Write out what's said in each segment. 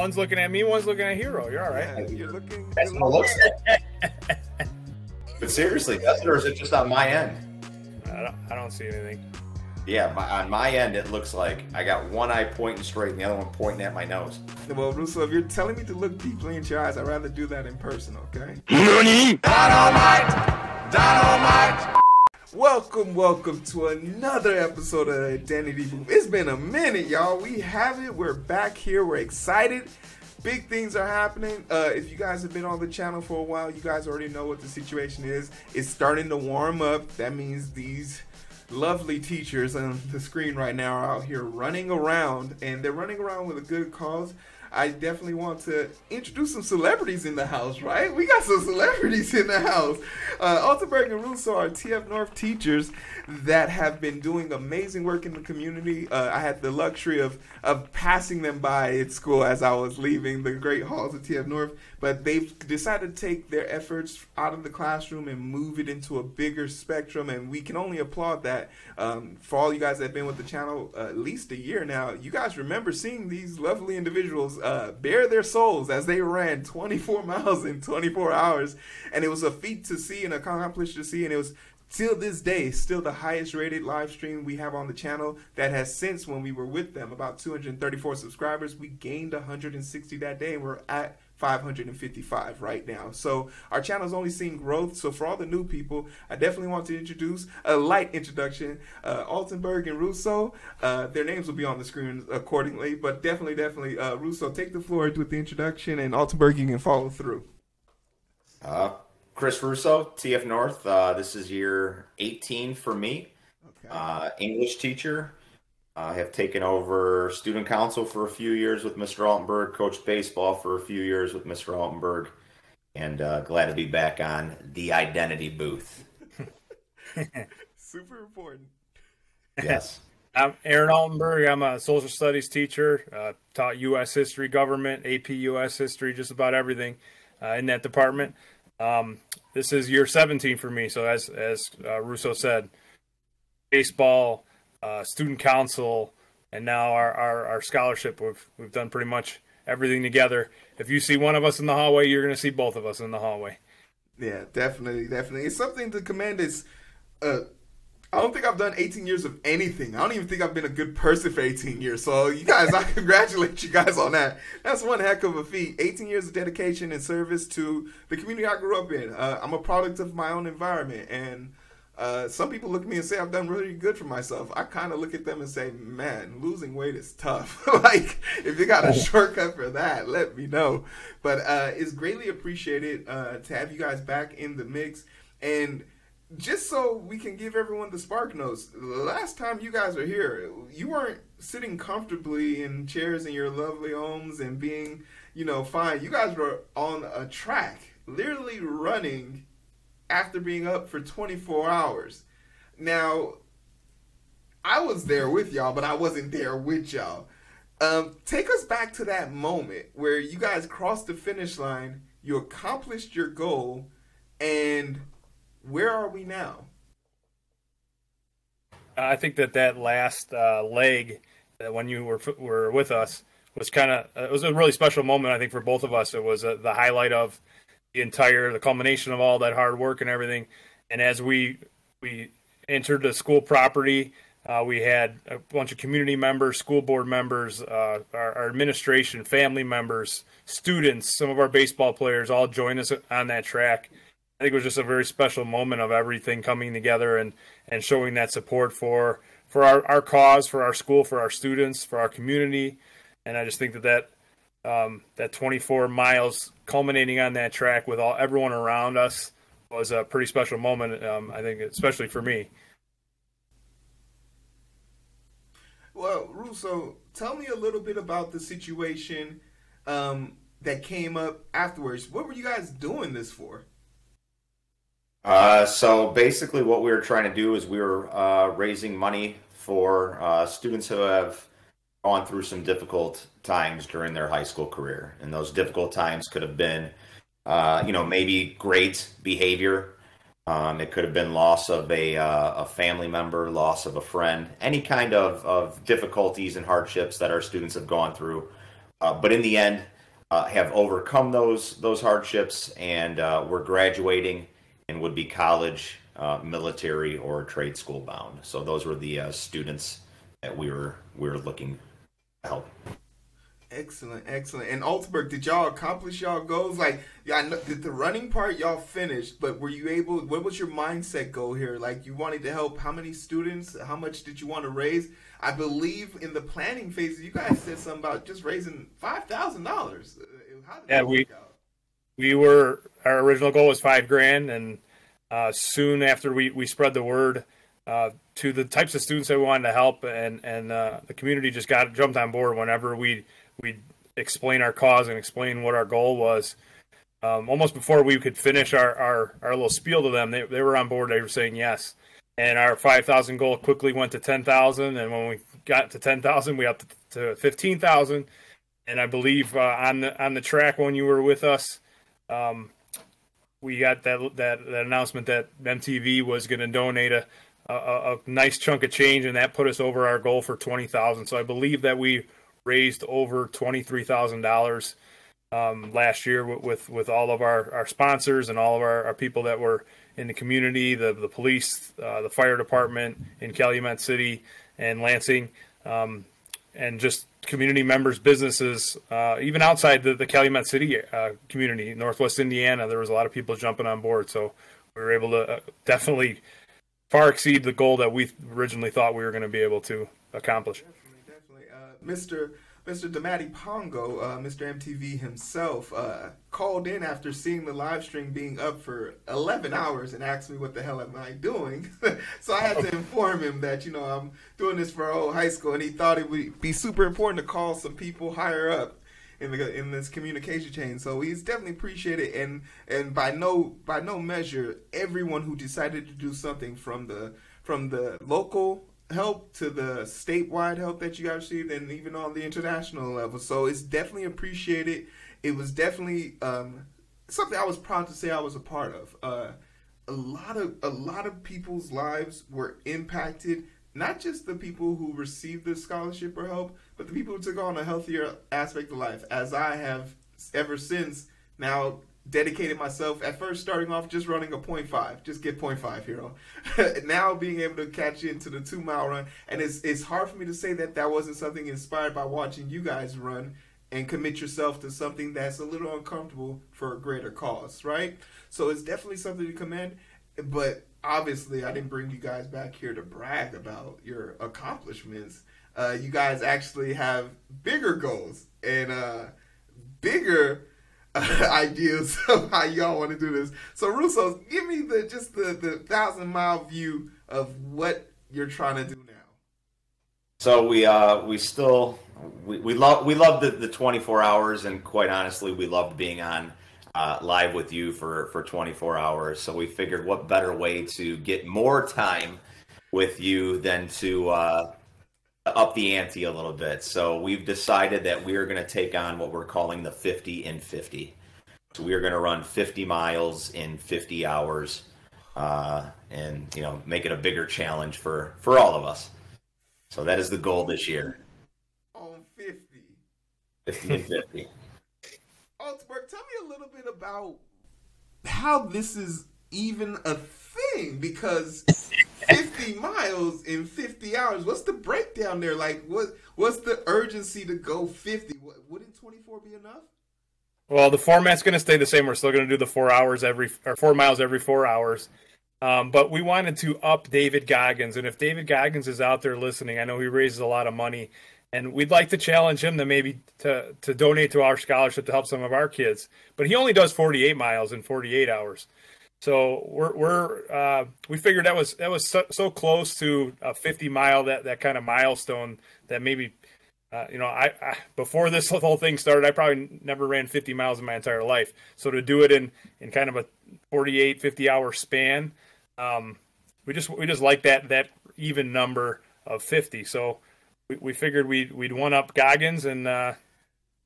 one's looking at me, one's looking at Heero. You're all right. Yeah, you're looking. That's you're what it looks looking- like. but seriously, does it or is it just on my end? I don't, I don't see anything. Yeah, my, on my end, it looks like I got one eye pointing straight and the other one pointing at my nose. Well, Russo, if you're telling me to look deeply into your eyes, I'd rather do that in person, okay? Welcome, welcome to another episode of Identity Booth. It's been a minute, y'all. We have it. We're back here. We're excited. Big things are happening. Uh, if you guys have been on the channel for a while, you guys already know what the situation is. It's starting to warm up. That means these lovely teachers on the screen right now are out here running around, and they're running around with a good cause. I definitely want to introduce some celebrities in the house, right? We got some celebrities in the house. Uh, Altenburg and Russo are TF North teachers that have been doing amazing work in the community. Uh, I had the luxury of of passing them by at school as I was leaving the great halls of TF North, but they've decided to take their efforts out of the classroom and move it into a bigger spectrum, and we can only applaud that. Um, for all you guys that have been with the channel uh, at least a year now, you guys remember seeing these lovely individuals uh, bare their souls as they ran 24 miles in 24 hours, and it was a feat to see and accomplished to see, and it was till this day still the highest rated live stream we have on the channel that has since when we were with them about 234 subscribers we gained 160 that day and we're at 555 right now so our channel's only seeing growth so for all the new people i definitely want to introduce a light introduction uh, altenburg and russo uh, their names will be on the screen accordingly but definitely definitely uh, russo take the floor with the introduction and altenburg you can follow through Uh, Chris Russo, TF North. Uh, this is year 18 for me. okay Uh, English teacher. I have taken over student council for a few years with Mr. Altenburg, coached baseball for a few years with Mr. Altenburg, and uh, glad to be back on the identity booth. super important Yes. I'm Aaron Altenburg. I'm a social studies teacher. Uh, taught U.S. history, government, AP U.S. history, just about everything uh, in that department. Um, this is year 17 for me. So as as uh, Russo said, baseball, uh, student council, and now our, our, our scholarship. We've we've done pretty much everything together. If you see one of us in the hallway, you're going to see both of us in the hallway. Yeah, definitely, definitely. It's something to commend. Is uh, I don't think I've done 18 years of anything. I don't even think I've been a good person for 18 years. So you guys, I congratulate you guys on that. That's one heck of a feat. 18 years of dedication and service to the community I grew up in. Uh, I'm a product of my own environment, and uh, some people look at me and say I've done really good for myself. I kind of look at them and say, man, losing weight is tough. like, if you got a shortcut for that, let me know. But uh, it's greatly appreciated uh, to have you guys back in the mix. And just so we can give everyone the spark notes, the last time you guys were here, you weren't sitting comfortably in chairs in your lovely homes and being, you know, fine. You guys were on a track, literally running after being up for 24 hours. Now, I was there with y'all, but I wasn't there with y'all. Um, take us back to that moment where you guys crossed the finish line, you accomplished your goal, and where are we now? I think that that last uh, leg, that when you were were with us, was kind of it was a really special moment. I think for both of us, it was uh, the highlight of entire the culmination of all that hard work and everything. And as we we entered the school property, uh, we had a bunch of community members, school board members, uh, our, our administration, family members, students, some of our baseball players all joined us on that track. I think it was just a very special moment of everything coming together and, and showing that support for for our, our cause, for our school, for our students, for our community. And I just think that that um, that 24 miles culminating on that track with all everyone around us was a pretty special moment. Um, I think, especially for me. Well, Russo, tell me a little bit about the situation um, that came up afterwards. What were you guys doing this for? Uh, so basically, what we were trying to do is we were uh, raising money for uh, students who have gone through some difficult times during their high school career, and those difficult times could have been, uh, you know, maybe great behavior. Um, it could have been loss of a uh, a family member, loss of a friend, any kind of of difficulties and hardships that our students have gone through. uh, but in the end, uh, have overcome those those hardships, and uh, we're graduating and would be college, uh, military, or trade school bound. So those were the students that we were we were looking help. Excellent, excellent. And Altenburg, did y'all accomplish y'all goals? Like, yeah, know, did the running part y'all finished, but were you able? What was your mindset goal here? Like, you wanted to help how many students? How much did you want to raise? I believe in the planning phase, you guys said something about just raising five thousand dollars. Uh, yeah, we we were our original goal was five grand, and uh, soon after we we spread the word. Uh, to the types of students that we wanted to help, and and uh, the community just got jumped on board whenever we we explain our cause and explain what our goal was. Um, almost before we could finish our, our, our little spiel to them, they, they were on board. They were saying yes. And our 5,000 goal quickly went to 10,000. And when we got to 10,000, we up to 15,000. And I believe uh, on the on the track when you were with us, um, we got that, that that announcement that MTV was going to donate a, a, a nice chunk of change, and that put us over our goal for 20,000. So I believe that we raised over twenty three thousand dollars um, last year with, with, with all of our, our sponsors and all of our, our people that were in the community, the the police, uh, the fire department in Calumet City and Lansing, um, and just community members, businesses, uh, even outside the, the Calumet City uh, community, Northwest Indiana. There was a lot of people jumping on board, so we were able to uh, definitely far exceed the goal that we originally thought we were going to be able to accomplish. Definitely, Mr. Mr. Damati Pongo, uh, Mr. MTV himself, uh, called in after seeing the live stream being up for 11 hours and asked me what the hell am I doing. so I had to inform him that, you know, I'm doing this for whole high school and he thought it would be super important to call some people higher up in the in this communication chain. So he's definitely appreciated and and by no by no measure everyone who decided to do something from the from the local help to the statewide help that you guys received and even on the international level. So it's definitely appreciated. It was definitely um, something I was proud to say I was a part of. Uh, a lot of a lot of people's lives were impacted. Not just the people who received the scholarship or help, but the people who took on a healthier aspect of life, as I have ever since now dedicated myself at first starting off just running a 0.5 just get 0.5 hero. Now being able to catch into the two mile run and it's it's hard for me to say that that wasn't something inspired by watching you guys run and commit yourself to something that's a little uncomfortable for a greater cause right? So it's definitely something to commend but obviously i didn't bring you guys back here to brag about your accomplishments uh, you guys actually have bigger goals and uh, bigger ideas of how y'all want to do this. So Russo, give me the just the the thousand mile view of what you're trying to do now. So we uh we still we, we love we love the, the 24 hours and quite honestly we loved being on uh, live with you for for 24 hours. So we figured what better way to get more time with you than to uh, up the ante a little bit. So we've decided that we are going to take on what we're calling the 50 in 50. So we are going to run 50 miles in 50 hours, uh, and you know, make it a bigger challenge for for all of us. So that is the goal this year. On 50. 50 and 50. Altenburg, tell me a little bit about how this is even a thing because 50 miles in 50 hours. What's the breakdown there? Like, what what's the urgency to go 50? Wouldn't 24 be enough? Well, the format's going to stay the same. We're still going to do the four hours every or four miles every four hours. Um, but we wanted to up David Goggins, and if David Goggins is out there listening, I know he raises a lot of money, and we'd like to challenge him to maybe to to donate to our scholarship to help some of our kids. But he only does 48 miles in 48 hours. So we're we're uh, we figured that was that was so, so, close to a 50 mile that that kind of milestone that maybe uh, you know I, I, before this whole thing started I probably never ran 50 miles in my entire life. So to do it in in kind of a 48 50 hour span, um, we just we just like that that even number of 50. So we, we figured we'd we'd one up Goggins and uh,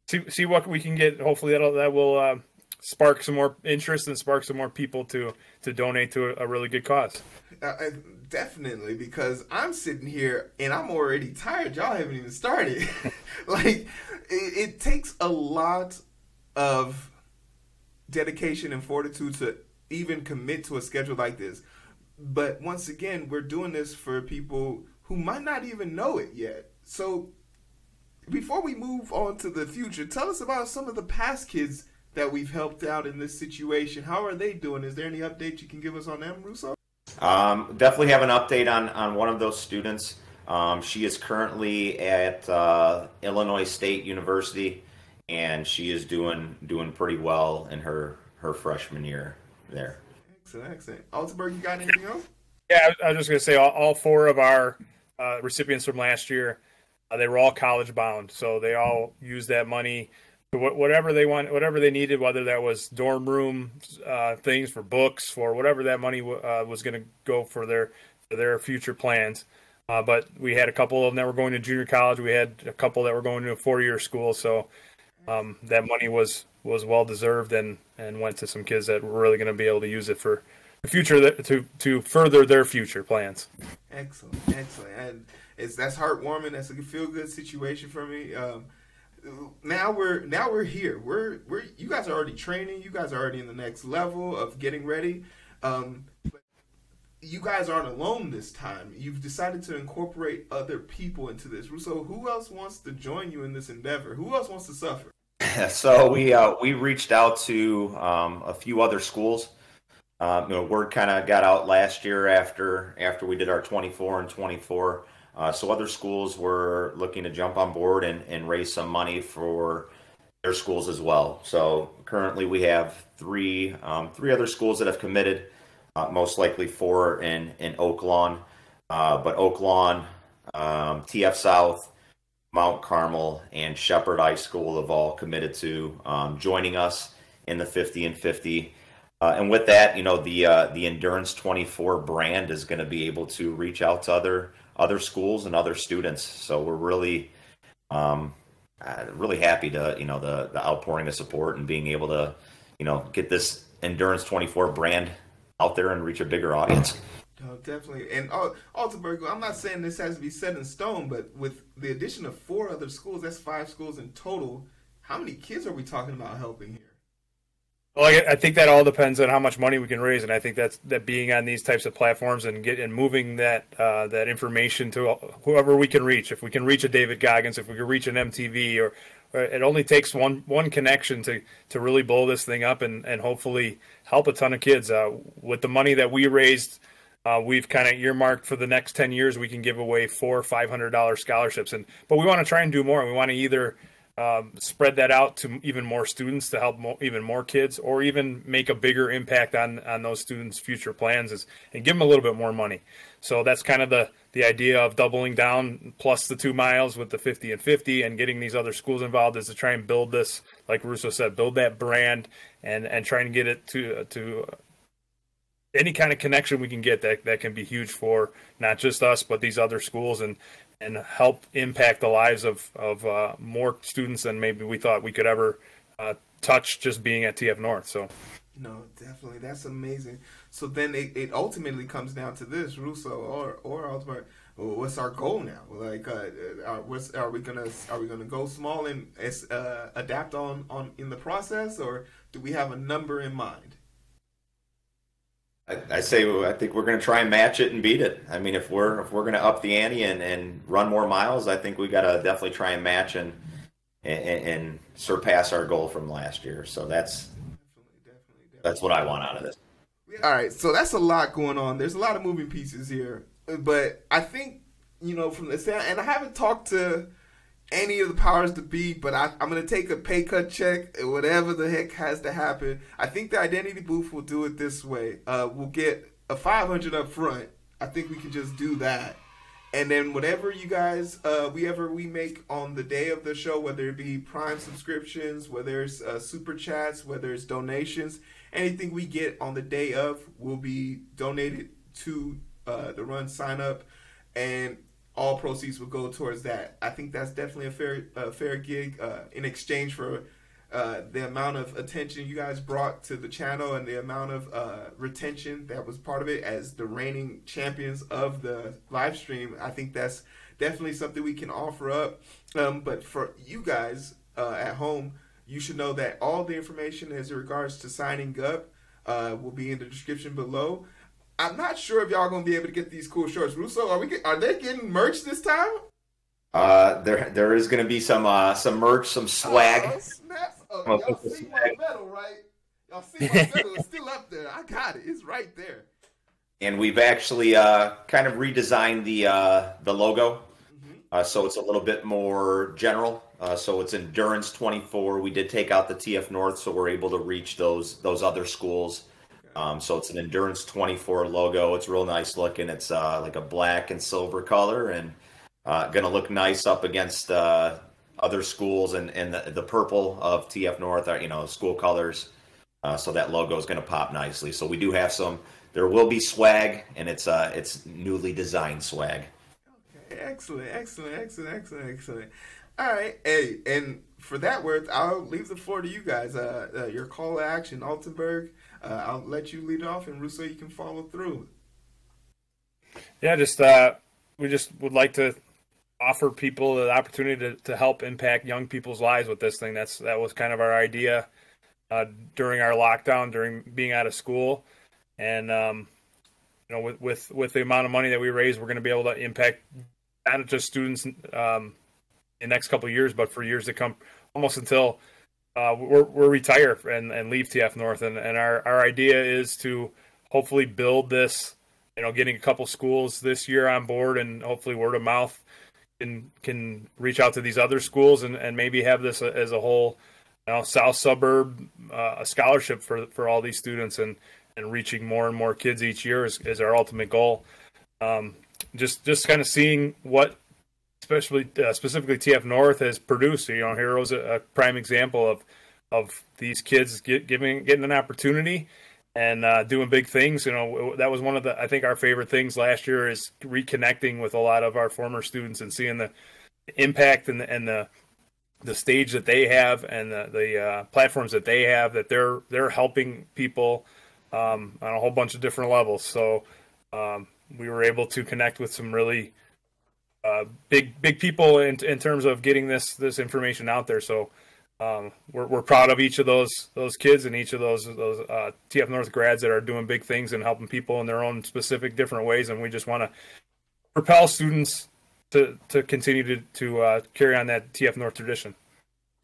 see see what we can get. Hopefully that that will uh, spark some more interest and spark some more people to to donate to a, a really good cause. Uh, uh definitely, because I'm sitting here and I'm already tired. Y'all haven't even started. like it, it takes a lot of dedication and fortitude to even commit to a schedule like this. But once again, we're doing this for people who might not even know it yet. So before we move on to the future, tell us about some of the past kids that we've helped out in this situation. How are they doing? Is there any update you can give us on them, Russo? Um, definitely have an update on, on one of those students. Um, she is currently at uh, Illinois State University, and she is doing doing pretty well in her her freshman year there. Excellent, excellent. Altenburg, you got anything else? Yeah, I was just going to say all, all, four of our uh, recipients from last year, uh, they were all college bound, so they all used that money whatever they want, whatever they needed, whether that was dorm room uh, things for books, for whatever that money uh, was going to go for their for their future plans. Uh, but we had a couple of them that were going to junior college. We had a couple that were going to a four year school. So um, that money was was well deserved and and went to some kids that were really going to be able to use it for the future to to further their future plans. Excellent, excellent, and it's that's heartwarming. That's a feel good situation for me. Um, now we're now we're here. We're we're you guys are already training. You guys are already in the next level of getting ready. Um, you guys aren't alone this time. You've decided to incorporate other people into this. So who else wants to join you in this endeavor? Who else wants to suffer? so we uh, we reached out to um, a few other schools. Um, you know, word kind of got out last year after after we did our 24 and 24. Uh, so other schools were looking to jump on board and, and raise some money for their schools as well. So currently we have three um, three other schools that have committed, uh, most likely four in in Oaklawn, uh, but Oaklawn, um, TF South, Mount Carmel, and Shepard High School have all committed to um, joining us in the 50 and 50. Uh, and with that, you know the uh, the Endurance 24 brand is going to be able to reach out to other other schools and other students. So we're really, um, uh, really happy to you know the the outpouring of support and being able to you know get this Endurance 24 brand out there and reach a bigger audience. Oh, definitely. And Altenburg, I'm not saying this has to be set in stone, but with the addition of four other schools, that's five schools in total. How many kids are we talking about helping here? Well, I think that all depends on how much money we can raise, and I think that's that being on these types of platforms and get and moving that uh, that information to whoever we can reach. If we can reach a David Goggins, if we can reach an MTV, or, or it only takes one one connection to to really blow this thing up and and hopefully help a ton of kids. Uh, with the money that we raised, uh, we've kind of earmarked for the next ten years. We can give away four five hundred dollar scholarships, and but we want to try and do more. We want to either um, spread that out to even more students to help even more kids, or even make a bigger impact on on those students' future plans, is and give them a little bit more money. So that's kind of the the idea of doubling down plus the two miles with the 50 and 50 and getting these other schools involved is to try and build this, like Russo said, build that brand and and try and get it to to any kind of connection we can get that that can be huge for not just us but these other schools and and help impact the lives of of uh, more students than maybe we thought we could ever uh, touch just being at TF North. So. No, definitely, that's amazing. So then it, it ultimately comes down to this, Russo or or ultimately, what's our goal now? Like, uh, are, what's, are we gonna are we gonna go small and uh, adapt on on in the process, or do we have a number in mind? I, say I think we're going to try and match it and beat it. I mean, if we're if we're going to up the ante and, and run more miles, I think we got to definitely try and match and, and, and surpass our goal from last year. So that's definitely definitely that's what I want out of this. All right, so that's a lot going on. There's a lot of moving pieces here, but I think you know from the stand, and I haven't talked to any of the powers to be, but I, am going to take a pay cut check, whatever the heck has to happen. I think the identity booth will do it this way. Uh, we'll get a 500 up front. I think we can just do that. And then whatever you guys, uh, we ever we make on the day of the show, whether it be Prime subscriptions, whether it's uh, super chats, whether it's donations, anything we get on the day of will be donated to uh, the run sign up. And all proceeds will go towards that. I think that's definitely a fair a fair gig uh, in exchange for uh, the amount of attention you guys brought to the channel and the amount of uh, retention that was part of it as the reigning champions of the live stream. I think that's definitely something we can offer up. Um, but for you guys uh, at home, you should know that all the information as regards to signing up uh, will be in the description below. I'm not sure if y'all gonna be able to get these cool shorts. Russo, are we? Get, are they getting merch this time? Uh, there there is going to be some uh, some merch, some swag. Oh, snaps. Oh, y'all see my medal, right? Y'all see my medal? It's still up there. I got it. It's right there. And we've actually uh, kind of redesigned the uh, the logo, uh, so it's a little bit more general. Uh, so it's Endurance 24. We did take out the TF North, so we're able to reach those those other schools. Um, so it's an Endurance 24 logo. It's real nice looking. It's uh, like a black and silver color, and uh, going to look nice up against uh, other schools and, and the, the purple of TF North are you know school colors. Uh, so that logo is going to pop nicely. So we do have some. There will be swag, and it's uh it's newly designed swag. Okay, excellent, excellent, excellent, excellent, excellent. All right, hey, and for that word, I'll leave the floor to you guys. Uh, uh your call to action, Altenburg. Uh, I'll let you lead off, and Russo, you can follow through. Yeah, just uh, we just would like to offer people the opportunity to, to help impact young people's lives with this thing. That's that was kind of our idea uh, during our lockdown, during being out of school, and um, you know, with with with the amount of money that we raise, we're going to be able to impact not just students um, in the next couple years, but for years to come, almost until uh, we're, we're retire and, and leave TF North. And, and our, our idea is to hopefully build this, you know, getting a couple schools this year on board and hopefully word of mouth can can reach out to these other schools and, and maybe have this as a whole you know, south suburb uh, a scholarship for for all these students and and reaching more and more kids each year is, is our ultimate goal um, just just kind of seeing what especially uh, specifically TF North has produced you know Heroes a, a prime example of of these kids get, giving getting an opportunity and uh, doing big things. You know, that was one of the I think our favorite things last year is reconnecting with a lot of our former students and seeing the impact and the, and the the stage that they have and the, the uh, platforms that they have that they're they're helping people um, on a whole bunch of different levels. So um, we were able to connect with some really uh, big big people in in terms of getting this this information out there. So um, we're, we're proud of each of those those kids and each of those those uh, TF North grads that are doing big things and helping people in their own specific different ways. And we just want to propel students to to continue to to uh, carry on that TF North tradition.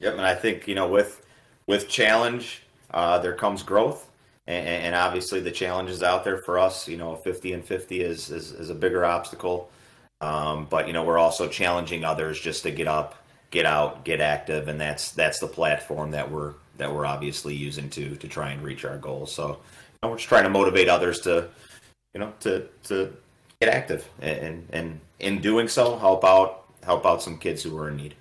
Yep, and I think you know with with challenge uh, there comes growth. And, and, obviously, the challenge is out there for us. You know, 50 and 50 is, is, is a bigger obstacle. Um, but, you know, we're also challenging others just to get up get out, get active, and that's that's the platform that we're that we're obviously using to to try and reach our goals. So you know, we're just trying to motivate others to you know to to get active and and in doing so help out help out some kids who are in need.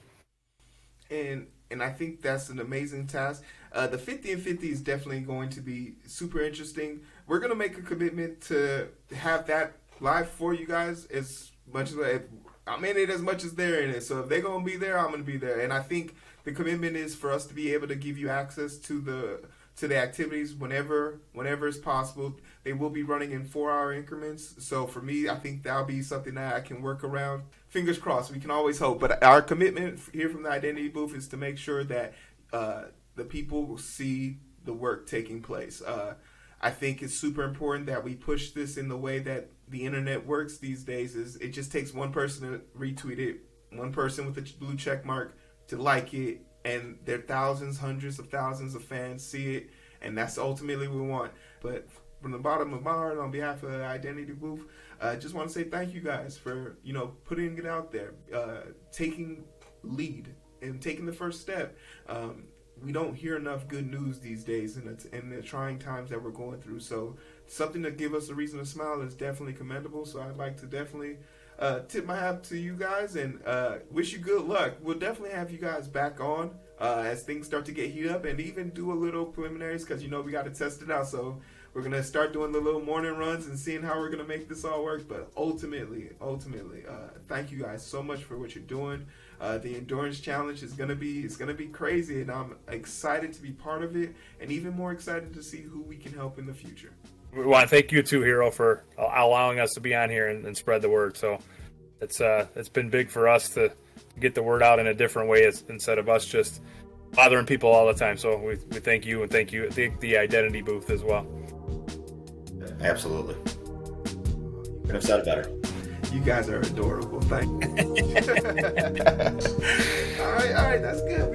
And and I think that's an amazing task. Uh, the 50 and 50 is definitely going to be super interesting. We're going to make a commitment to have that live for you guys as much as I'm in it as much as they're in it. So if they're gonna be there, I'm gonna be there. And I think the commitment is for us to be able to give you access to the to the activities whenever whenever it's possible. They will be running in four hour increments. So for me, I think that'll be something that I can work around. Fingers crossed. We can always hope. But our commitment here from the identity booth is to make sure that uh, the people see the work taking place. Uh, I think it's super important that we push this in the way that the internet works these days is it just takes one person to retweet it, one person with a blue check mark to like it, and there are thousands, hundreds of thousands of fans see it, and that's ultimately what we want. But from the bottom of my heart, on behalf of Identity Booth, I uh, just want to say thank you guys for you know putting it out there, uh, taking lead and taking the first step. Um, we don't hear enough good news these days in the, in the trying times that we're going through. So something to give us a reason to smile is definitely commendable. So I'd like to definitely uh, tip my hat to you guys and uh, wish you good luck. We'll definitely have you guys back on uh, as things start to get heated up and even do a little preliminaries because you know we got to test it out. So we're gonna start doing the little morning runs and seeing how we're gonna make this all work. But ultimately, ultimately, uh, thank you guys so much for what you're doing. Uh, the endurance challenge is gonna be it's gonna be crazy, and I'm excited to be part of it, and even more excited to see who we can help in the future. We want to thank you too, Heero, for allowing us to be on here and, and spread the word. So it's uh it's been big for us to get the word out in a different way instead of us just bothering people all the time. So we, we thank you and thank you the, the identity booth as well. Absolutely. Could have said it better. You guys are adorable. Thank you. all right, all right, that's good.